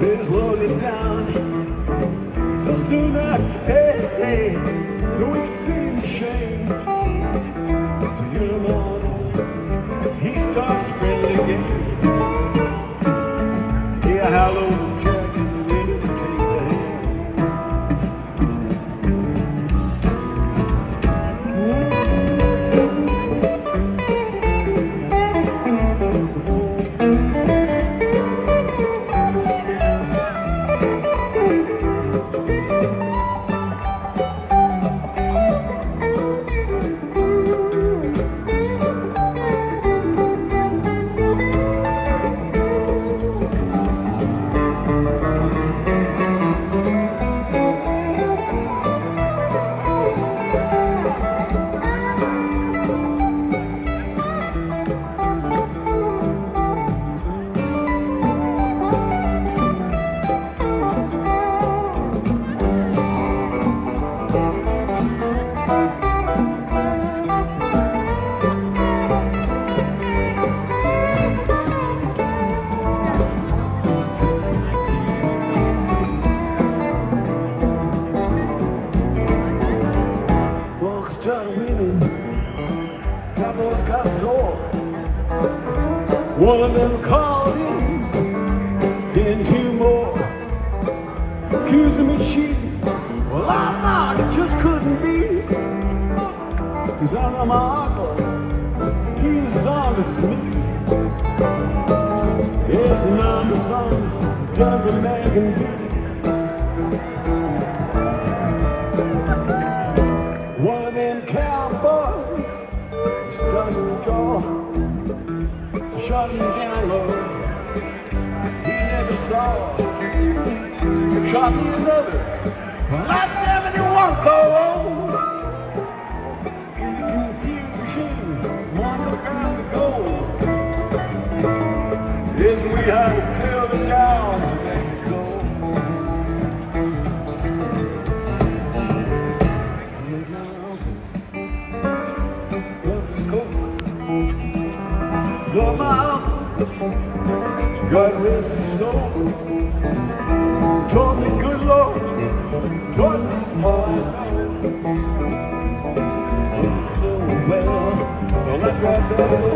there's loaded down. So soon hey, hey, cowboys got sore. One of them called in, then two more. Accusing me cheating. Well, I thought it just couldn't be. Cause I know my uncle, he's honest me. Yes, and I'm as honest as a man can be. Shot him down low. He never saw. Shot me another. Well, I damn it, it Uncle, God rest his soul. Told me, good Lord, taught me all I know. So well, well, I low.